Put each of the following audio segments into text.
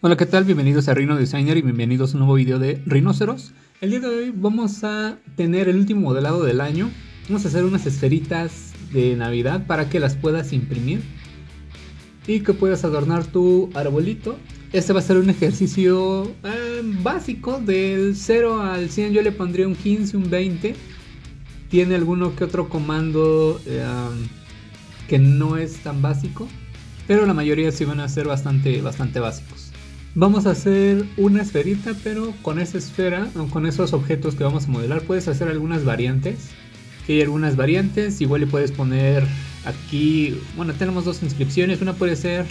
Hola, ¿qué tal? Bienvenidos a Rhino Designer y bienvenidos a un nuevo video de rinoceros. El día de hoy vamos a tener el último modelado del año. Vamos a hacer unas esferitas de Navidad para que las puedas imprimir y que puedas adornar tu arbolito. Este va a ser un ejercicio eh, básico del 0 al 100. Yo le pondría un 15, un 20. Tiene alguno que otro comando eh, que no es tan básico, pero la mayoría sí van a ser bastante, bastante básicos. Vamos a hacer una esferita, pero con esa esfera, con esos objetos que vamos a modelar, puedes hacer algunas variantes. Hay algunas variantes, igual le puedes poner aquí, bueno, tenemos dos inscripciones, una puede ser,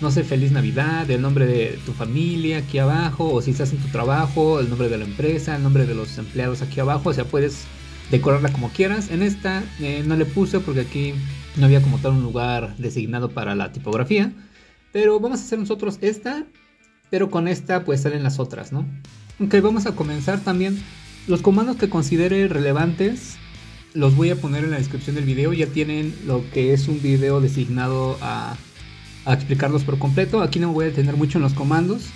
no sé, feliz Navidad, el nombre de tu familia aquí abajo, o si estás en tu trabajo, el nombre de la empresa, el nombre de los empleados aquí abajo, o sea, puedes decorarla como quieras. En esta eh, no le puse porque aquí no había como tal un lugar designado para la tipografía. Pero vamos a hacer nosotros esta pero con esta pues salen las otras, ¿no? Ok, vamos a comenzar también. Los comandos que considere relevantes los voy a poner en la descripción del video. Ya tienen lo que es un video designado a, a explicarlos por completo. Aquí no voy a detener mucho en los comandos.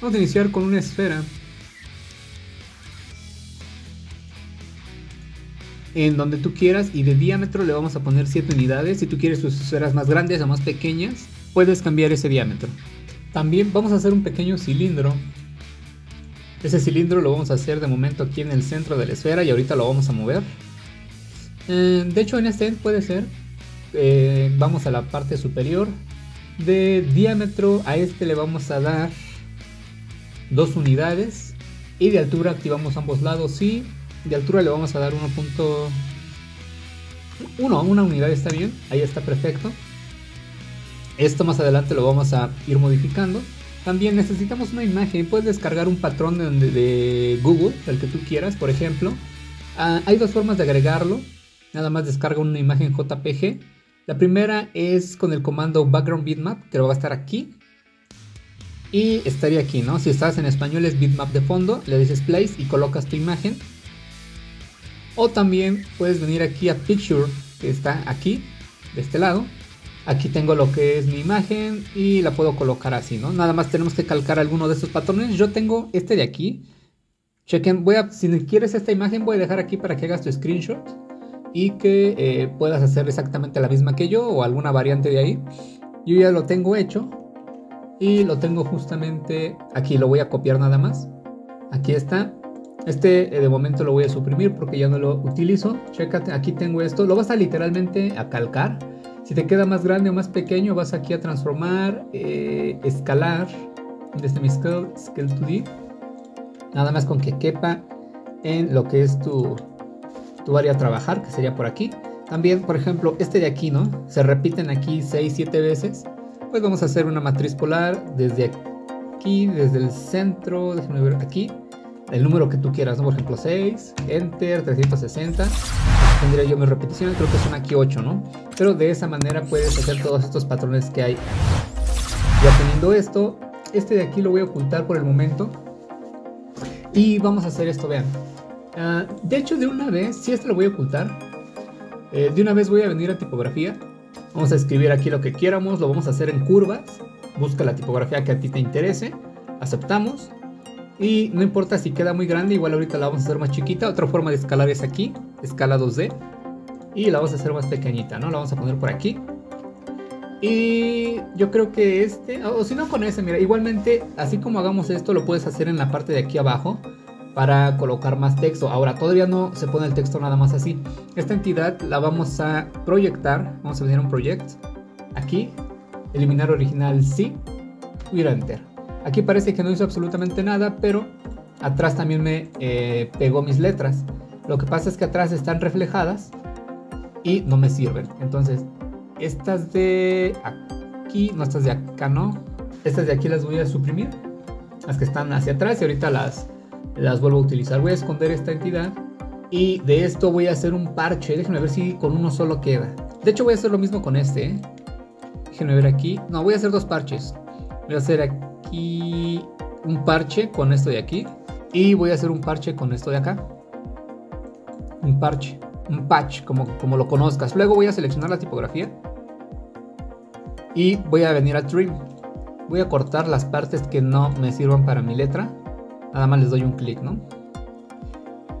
Vamos a iniciar con una esfera. En donde tú quieras y de diámetro le vamos a poner 7 unidades. Si tú quieres tus esferas más grandes o más pequeñas, puedes cambiar ese diámetro. También vamos a hacer un pequeño cilindro. Ese cilindro lo vamos a hacer de momento aquí en el centro de la esfera y ahorita lo vamos a mover. Eh, de hecho en este puede ser. Eh, vamos a la parte superior. De diámetro a este le vamos a dar dos unidades. Y de altura activamos ambos lados. Y de altura le vamos a dar 1.1. Una unidad está bien. Ahí está perfecto. Esto más adelante lo vamos a ir modificando. También necesitamos una imagen. Puedes descargar un patrón de, Google, el que tú quieras, por ejemplo. Ah, hay dos formas de agregarlo. Nada más descarga una imagen JPG. La primera es con el comando background bitmap, que lo va a estar aquí. Y estaría aquí, ¿no? Si estás en español es bitmap de fondo, le dices place y colocas tu imagen. O también puedes venir aquí a picture, que está aquí, de este lado Aquí tengo lo que es mi imagen y la puedo colocar así, ¿no? Nada más tenemos que calcar alguno de estos patrones. Yo tengo este de aquí. Chequen, voy a, si quieres esta imagen voy a dejar aquí para que hagas tu screenshot y que eh, puedas hacer exactamente la misma que yo o alguna variante de ahí. Yo ya lo tengo hecho y lo tengo justamente aquí, lo voy a copiar nada más. Aquí está. Este eh, de momento lo voy a suprimir porque ya no lo utilizo. Chécate, aquí tengo esto. Lo vas a literalmente a calcar si te queda más grande o más pequeño, vas aquí a transformar, eh, escalar desde mi Scale, scale 2D. Nada más con que quepa en lo que es tu, tu área a trabajar, que sería por aquí. También, por ejemplo, este de aquí, ¿no? Se repiten aquí 6, 7 veces. Pues vamos a hacer una matriz polar desde aquí, desde el centro, déjenme ver aquí, el número que tú quieras, ¿no? Por ejemplo, 6, Enter, 360 tendría yo mis repeticiones, creo que son aquí 8, ¿no? Pero de esa manera puedes hacer todos estos patrones que hay. Ya teniendo esto, este de aquí lo voy a ocultar por el momento. Y vamos a hacer esto, vean. Ah, de hecho, de una vez, si este lo voy a ocultar, eh, de una vez voy a venir a tipografía. Vamos a escribir aquí lo que quieramos, lo vamos a hacer en curvas. Busca la tipografía que a ti te interese. Aceptamos. Y no importa si queda muy grande, igual ahorita la vamos a hacer más chiquita. Otra forma de escalar es aquí, escala 2D. Y la vamos a hacer más pequeñita, ¿no? La vamos a poner por aquí. Y yo creo que este, o si no con ese, mira, igualmente, así como hagamos esto, lo puedes hacer en la parte de aquí abajo para colocar más texto. Ahora, todavía no se pone el texto nada más así. Esta entidad la vamos a proyectar. Vamos a venir a un project. Aquí, eliminar original sí, y enter. Aquí parece que no hizo absolutamente nada, pero atrás también me eh, pegó mis letras. Lo que pasa es que atrás están reflejadas y no me sirven. Entonces, estas de aquí, no estas de acá, no. Estas de aquí las voy a suprimir. Las que están hacia atrás y ahorita las, las vuelvo a utilizar. Voy a esconder esta entidad y de esto voy a hacer un parche. Déjenme ver si con uno solo queda. De hecho, voy a hacer lo mismo con este. ¿eh? Déjenme ver aquí. No, voy a hacer dos parches. Voy a hacer aquí un parche con esto de aquí. Y voy a hacer un parche con esto de acá. Un parche. un patch, como, como lo conozcas. Luego voy a seleccionar la tipografía y voy a venir a trim. Voy a cortar las partes que no me sirvan para mi letra. Nada más les doy un clic, ¿no?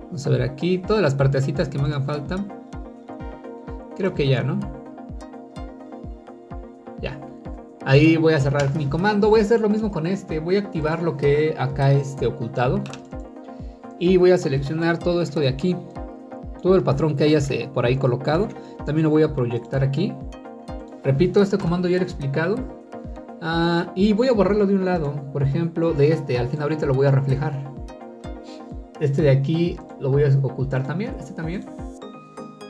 Vamos a ver aquí todas las partecitas que me hagan falta. Creo que ya, ¿no? Ahí voy a cerrar mi comando. Voy a hacer lo mismo con este. Voy a activar lo que acá esté ocultado. Y voy a seleccionar todo esto de aquí. Todo el patrón que hayas por ahí colocado. También lo voy a proyectar aquí. Repito, este comando ya lo he explicado. Ah, y voy a borrarlo de un lado, por ejemplo, de este. Al fin ahorita lo voy a reflejar. Este de aquí lo voy a ocultar también. Este también.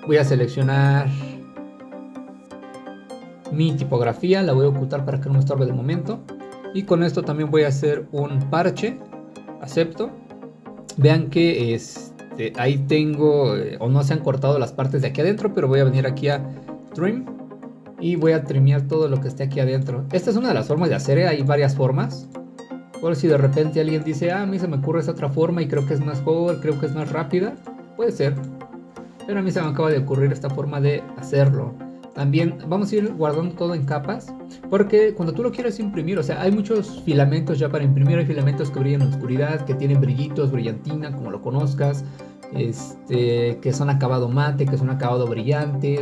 Voy a seleccionar mi tipografía. La voy a ocultar para que no me estorbe de momento. Y con esto también voy a hacer un parche. Acepto. Vean que este, ahí tengo eh, o no se han cortado las partes de aquí adentro. Pero voy a venir aquí a Trim y voy a trimear todo lo que esté aquí adentro. Esta es una de las formas de hacer, ¿eh? hay varias formas. Por si de repente alguien dice, ah, a mí se me ocurre esa otra forma y creo que es más joven, creo que es más rápida, puede ser. Pero a mí se me acaba de ocurrir esta forma de hacerlo. También vamos a ir guardando todo en capas, porque cuando tú lo quieres imprimir, o sea, hay muchos filamentos ya para imprimir, hay filamentos que brillan en la oscuridad, que tienen brillitos, brillantina, como lo conozcas, este, que son acabado mate, que son acabado brillante,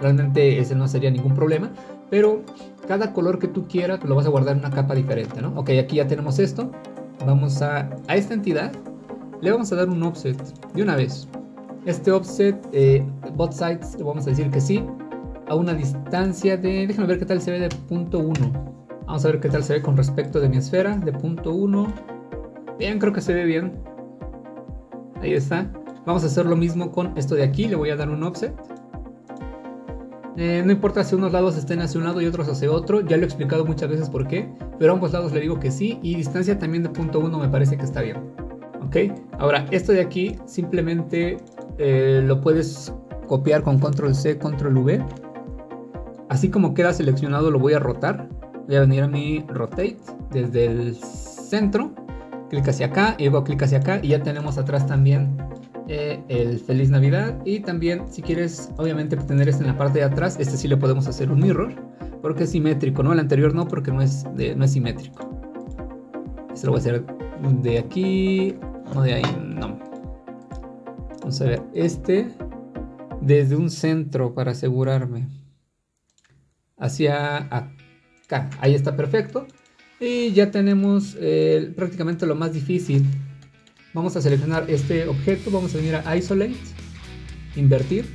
realmente ese no sería ningún problema, pero cada color que tú quieras lo vas a guardar en una capa diferente, ¿no? Ok, aquí ya tenemos esto, vamos a, a esta entidad, le vamos a dar un offset de una vez. Este offset, eh, both sides, le vamos a decir que sí, a una distancia de, déjame ver qué tal se ve de punto 1. Vamos a ver qué tal se ve con respecto de mi esfera, de punto 1. Bien, creo que se ve bien. Ahí está. Vamos a hacer lo mismo con esto de aquí, le voy a dar un offset. Eh, no importa si unos lados estén hacia un lado y otros hacia otro, ya lo he explicado muchas veces por qué, pero a ambos lados le digo que sí y distancia también de punto 1 me parece que está bien. ¿Ok? Ahora, esto de aquí simplemente eh, lo puedes copiar con control C, control V. Así como queda seleccionado lo voy a rotar. Voy a venir a mi rotate desde el centro, clic hacia acá y luego clic hacia acá y ya tenemos atrás también eh, el Feliz Navidad. Y también, si quieres, obviamente, tener este en la parte de atrás, este sí le podemos hacer un mirror, porque es simétrico, ¿no? El anterior no, porque no es, no es simétrico. Este lo voy a hacer de aquí, no de ahí, no. Vamos a ver, este desde un centro para asegurarme. Hacia acá, ahí está perfecto. Y ya tenemos eh, prácticamente lo más difícil Vamos a seleccionar este objeto, vamos a venir a Isolate, Invertir,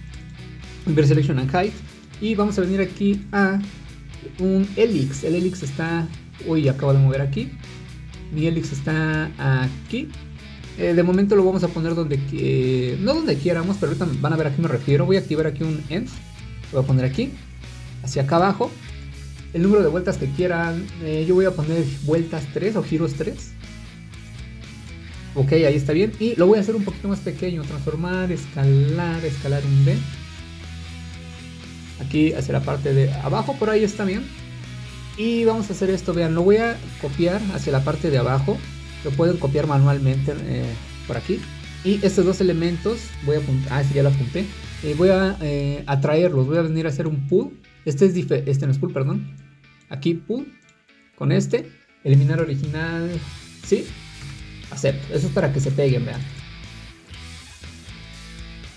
Invert Selection and Height, y vamos a venir aquí a un Helix. El Helix está, uy, acabo de mover aquí. Mi Helix está aquí. Eh, de momento lo vamos a poner donde, no donde quieramos, pero ahorita van a ver a qué me refiero. Voy a activar aquí un End, lo voy a poner aquí, hacia acá abajo. El número de vueltas que quieran, eh, yo voy a poner vueltas 3 o giros 3. Ok, ahí está bien. Y lo voy a hacer un poquito más pequeño. Transformar, escalar, escalar un B. Aquí hacia la parte de abajo, por ahí está bien. Y vamos a hacer esto, vean, lo voy a copiar hacia la parte de abajo. Lo pueden copiar manualmente eh, por aquí. Y estos dos elementos, voy a apuntar, ah, sí, ya lo apunté. Eh, voy a atraerlos, voy a venir a hacer un pull. Este es este no es pull, perdón. Aquí pull con este. Eliminar original, sí. Acepto. Eso es para que se peguen, vean.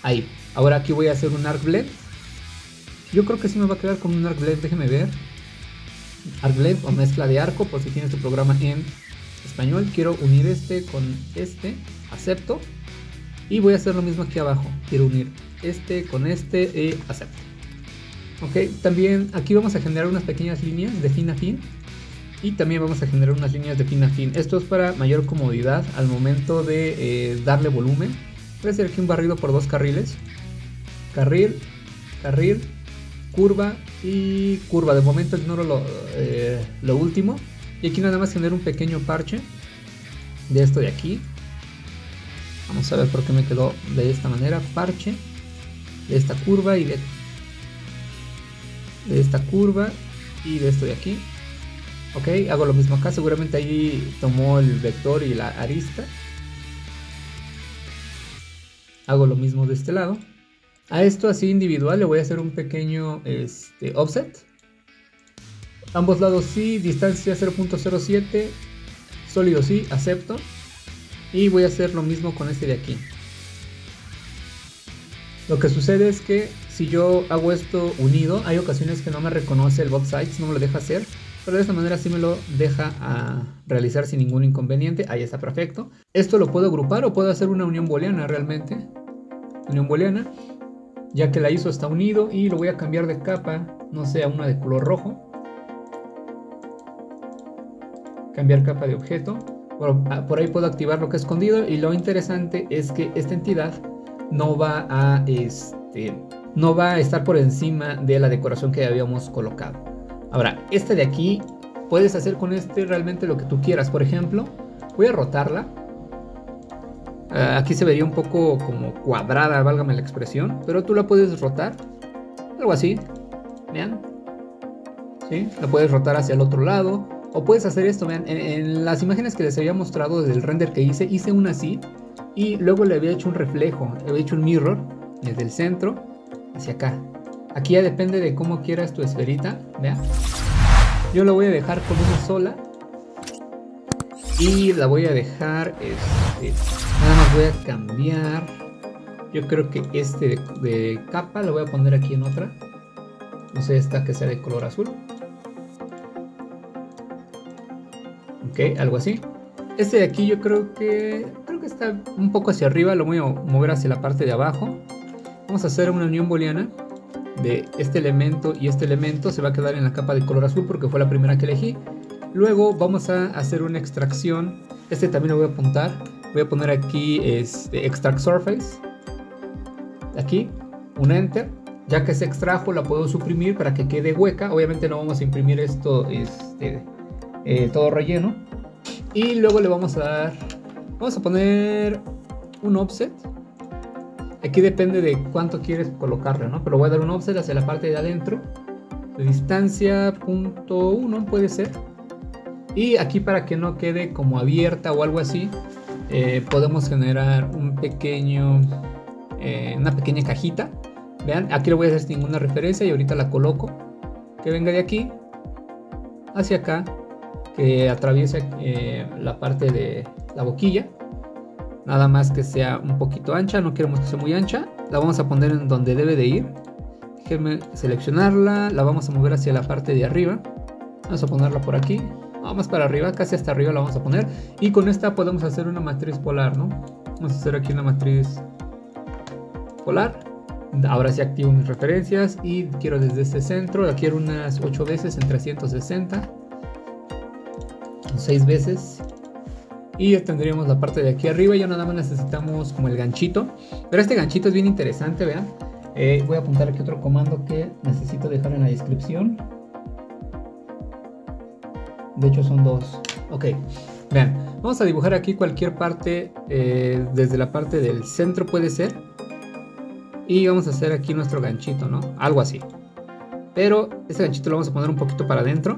Ahí. Ahora aquí voy a hacer un arc blend. Yo creo que sí me va a quedar con un arc blend. Déjenme ver. Arc blend o mezcla de arco. Por si tienes tu programa en español. Quiero unir este con este. Acepto. Y voy a hacer lo mismo aquí abajo. Quiero unir este con este y acepto. Ok, también aquí vamos a generar unas pequeñas líneas de fin a fin y también vamos a generar unas líneas de fin a fin. Esto es para mayor comodidad al momento de eh, darle volumen. Voy a hacer aquí un barrido por dos carriles. Carril, carril, curva y curva. De momento ignoro lo, eh, lo último. Y aquí nada más genero un pequeño parche de esto de aquí. Vamos a ver por qué me quedó de esta manera. Parche de esta curva y de, de esta curva y de esto de aquí. Ok, hago lo mismo acá. Seguramente ahí tomó el vector y la arista. Hago lo mismo de este lado. A esto así individual le voy a hacer un pequeño este, offset. Ambos lados sí, distancia 0.07, sólido sí, acepto. Y voy a hacer lo mismo con este de aquí. Lo que sucede es que si yo hago esto unido, hay ocasiones que no me reconoce el bot size, no me lo deja hacer. Pero de esta manera sí me lo deja a realizar sin ningún inconveniente. Ahí está perfecto. Esto lo puedo agrupar o puedo hacer una unión booleana realmente. Unión booleana. Ya que la ISO está unido y lo voy a cambiar de capa, no sé, a una de color rojo. Cambiar capa de objeto. Ah, por, ahí puedo activar lo que es escondido y lo interesante es que esta entidad no va a este no va a estar por encima de la decoración que habíamos colocado. Ahora, este de aquí puedes hacer con este realmente lo que tú quieras. Por ejemplo, voy a rotarla. Ah, aquí se vería un poco como cuadrada, válgame la expresión, pero tú la puedes rotar. Algo así. Vean. ¿Sí? La puedes rotar hacia el otro lado o puedes hacer esto, vean, en, las imágenes que les había mostrado del render que hice, hice una así y luego le había hecho un reflejo, le había hecho un mirror desde el centro hacia acá. Aquí ya depende de cómo quieras tu esferita, vean. Yo la voy a dejar con una sola y la voy a dejar, este, nada más voy a cambiar. Yo creo que este de, de capa lo voy a poner aquí en otra. No sé, esta que sea de color azul. ok, algo así. Este de aquí yo creo que creo que está un poco hacia arriba, lo voy a mover hacia la parte de abajo. Vamos a hacer una unión booleana de este elemento y este elemento se va a quedar en la capa de color azul porque fue la primera que elegí. Luego vamos a hacer una extracción. Este también lo voy a apuntar. Voy a poner aquí este extract surface. Aquí, un enter. Ya que se extrajo, la puedo suprimir para que quede hueca. Obviamente no vamos a imprimir esto este, eh, todo relleno. Y luego le vamos a dar, vamos a poner un offset. Aquí depende de cuánto quieres colocarle, ¿no? Pero voy a dar un offset hacia la parte de adentro. De distancia punto uno puede ser. Y aquí para que no quede como abierta o algo así, eh, podemos generar un pequeño, eh, una pequeña cajita. Vean, aquí le voy a hacer ninguna referencia y ahorita la coloco. Que venga de aquí hacia acá que atraviesa eh, la parte de la boquilla. Nada más que sea un poquito ancha, no queremos que sea muy ancha. La vamos a poner en donde debe de ir. Déjenme seleccionarla, la vamos a mover hacia la parte de arriba. Vamos a ponerla por aquí. Vamos para arriba, casi hasta arriba la vamos a poner. Y con esta podemos hacer una matriz polar, ¿no? Vamos a hacer aquí una matriz polar. Ahora sí activo mis referencias y quiero desde este centro, quiero unas 8 veces en 360 seis veces. Y tendríamos la parte de aquí arriba. Ya nada más necesitamos como el ganchito. Pero este ganchito es bien interesante, vean. Eh, voy a apuntar aquí otro comando que necesito dejar en la descripción. De hecho son dos. Ok, vean. Vamos a dibujar aquí cualquier parte. Eh, desde la parte del centro puede ser. Y vamos a hacer aquí nuestro ganchito, ¿no? Algo así. Pero este ganchito lo vamos a poner un poquito para adentro.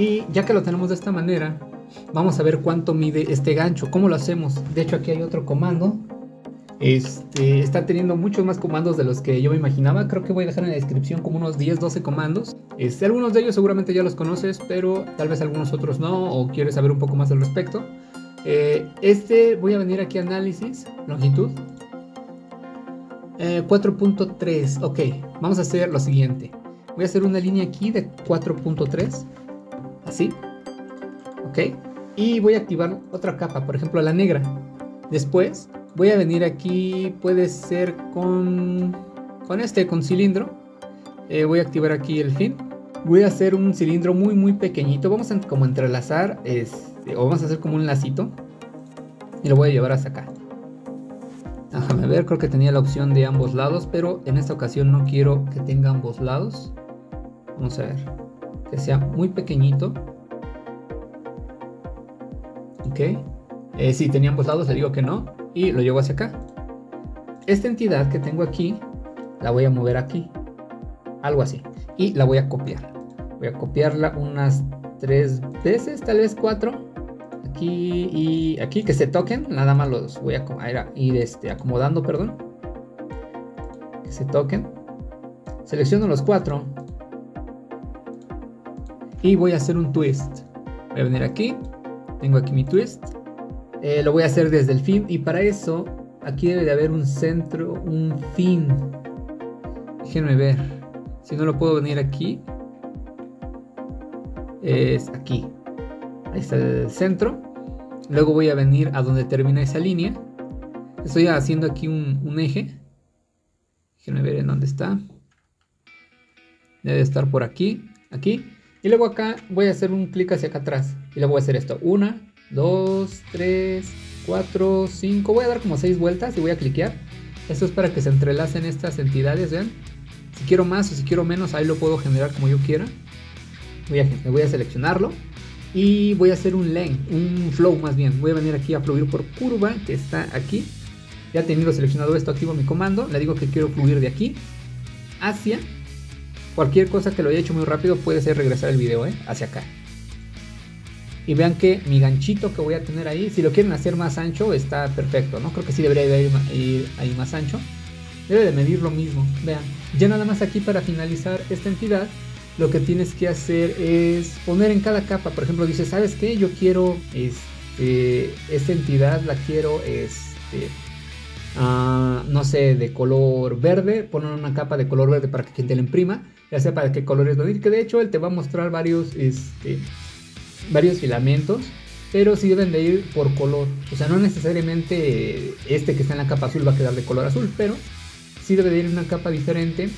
Y ya que lo tenemos de esta manera, vamos a ver cuánto mide este gancho. ¿Cómo lo hacemos? De hecho, aquí hay otro comando. Este, está teniendo muchos más comandos de los que yo me imaginaba. Creo que voy a dejar en la descripción como unos 10, 12 comandos. Este, algunos de ellos seguramente ya los conoces, pero tal vez algunos otros no, o quieres saber un poco más al respecto. Eh, este, voy a venir aquí a análisis, longitud. 4.3, eh, ok, vamos a hacer lo siguiente. Voy a hacer una línea aquí de 4.3 así, ok, y voy a activar otra capa, por ejemplo la negra. Después voy a venir aquí, puede ser con, con este, con cilindro. Eh, voy a activar aquí el fin. Voy a hacer un cilindro muy muy pequeñito. Vamos a como entrelazar, este, o vamos a hacer como un lacito. Y lo voy a llevar hasta acá. Déjame ver, creo que tenía la opción de ambos lados, pero en esta ocasión no quiero que tenga ambos lados. Vamos a ver que sea muy pequeñito. Ok. Eh, si tenía ambos lados, le digo que no. Y lo llevo hacia acá. Esta entidad que tengo aquí, la voy a mover aquí. Algo así. Y la voy a copiar. Voy a copiarla unas tres veces, tal vez cuatro. Aquí y aquí que se toquen. Nada más los voy a ir este, acomodando, perdón. que se toquen. Selecciono los cuatro. Y voy a hacer un twist. Voy a venir aquí. Tengo aquí mi twist. Eh, lo voy a hacer desde el fin. Y para eso, aquí debe de haber un centro, un fin. Déjenme ver. Si no lo puedo venir aquí. Es aquí. Ahí está el centro. Luego voy a venir a donde termina esa línea. Estoy haciendo aquí un, un eje. Déjenme ver en dónde está. Debe estar por aquí, aquí. Y luego acá voy a hacer un clic hacia acá atrás. Y luego voy a hacer esto. Una, dos, tres, cuatro, cinco. Voy a dar como seis vueltas y voy a cliquear. Esto es para que se entrelacen estas entidades, vean. Si quiero más o si quiero menos, ahí lo puedo generar como yo quiera. Voy a, voy a seleccionarlo. Y voy a hacer un lane, un flow más bien. Voy a venir aquí a fluir por curva, que está aquí. Ya teniendo seleccionado esto, activo mi comando. Le digo que quiero fluir de aquí hacia Cualquier cosa que lo haya hecho muy rápido puede ser regresar el video ¿eh? hacia acá. Y vean que mi ganchito que voy a tener ahí, si lo quieren hacer más ancho, está perfecto, ¿no? Creo que sí debería ir, ahí más ancho. Debe de medir lo mismo, vean. Ya nada más aquí para finalizar esta entidad, lo que tienes que hacer es poner en cada capa, por ejemplo, dice, ¿sabes qué? Yo quiero, este, esta entidad la quiero, este, uh, no sé, de color verde, poner una capa de color verde para que quien te la imprima ya sea para qué colores a ir, que de hecho él te va a mostrar varios, este, varios filamentos, pero sí deben de ir por color, o sea, no necesariamente este que está en la capa azul va a quedar de color azul, pero sí debe de ir una capa diferente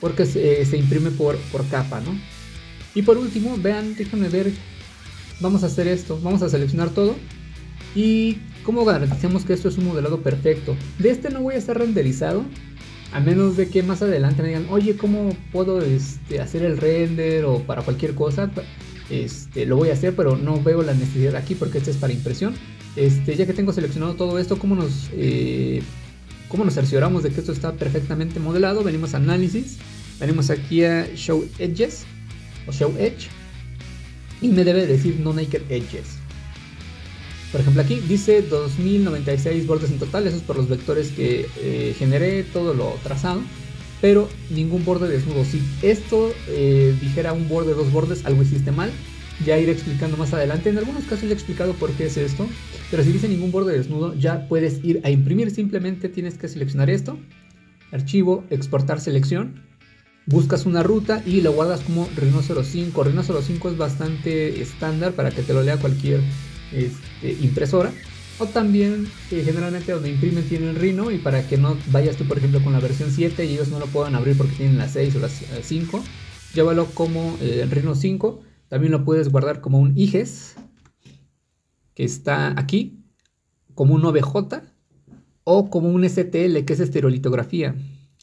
porque se, se imprime por, por capa, ¿no? Y por último, vean, déjenme ver, vamos a hacer esto, vamos a seleccionar todo y cómo garantizamos que esto es un modelado perfecto. De este no voy a estar renderizado, a menos de que más adelante me digan, oye, ¿cómo puedo este, hacer el render o para cualquier cosa? Este, lo voy a hacer, pero no veo la necesidad aquí porque este es para impresión. Este, ya que tengo seleccionado todo esto, ¿cómo nos, eh, ¿cómo nos cercioramos de que esto está perfectamente modelado? Venimos a análisis, venimos aquí a Show Edges o Show Edge y me debe decir No Naked Edges. Por ejemplo, aquí dice 2096 bordes en total, eso es por los vectores que eh, generé, todo lo trazado, pero ningún borde desnudo. Si esto eh, dijera un borde, dos bordes, algo hiciste mal, ya iré explicando más adelante. En algunos casos ya he explicado por qué es esto, pero si dice ningún borde desnudo, ya puedes ir a imprimir. Simplemente tienes que seleccionar esto, archivo, exportar selección, buscas una ruta y lo guardas como Rhinoceros 5. Rhinoceros 5 es bastante estándar para que te lo lea cualquier este, impresora. O también eh, generalmente donde imprimen tienen Rhino y para que no vayas tú por ejemplo con la versión 7 y ellos no lo puedan abrir porque tienen la 6 o la 5, llévalo como eh, Rhino 5. También lo puedes guardar como un IGES que está aquí, como un OBJ o como un STL que es estereolitografía.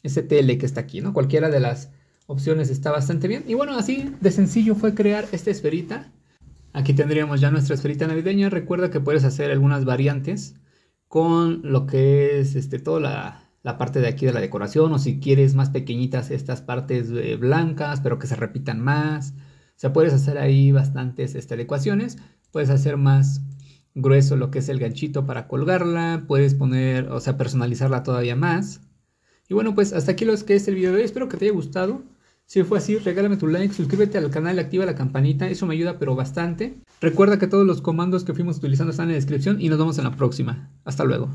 STL que está aquí, ¿no? Cualquiera de las opciones está bastante bien. Y bueno, así de sencillo fue crear esta esferita Aquí tendríamos ya nuestra esferita navideña. Recuerda que puedes hacer algunas variantes con lo que es este, toda la, parte de aquí de la decoración o si quieres más pequeñitas estas partes eh, blancas pero que se repitan más. O sea, puedes hacer ahí bastantes este, adecuaciones. Puedes hacer más grueso lo que es el ganchito para colgarla. Puedes poner, o sea, personalizarla todavía más. Y bueno, pues hasta aquí lo que es el video de hoy. Espero que te haya gustado. Si fue así, regálame tu like, suscríbete al canal activa la campanita, eso me ayuda pero bastante. Recuerda que todos los comandos que fuimos utilizando están en la descripción y nos vemos en la próxima. Hasta luego.